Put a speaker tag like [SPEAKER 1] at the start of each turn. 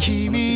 [SPEAKER 1] 君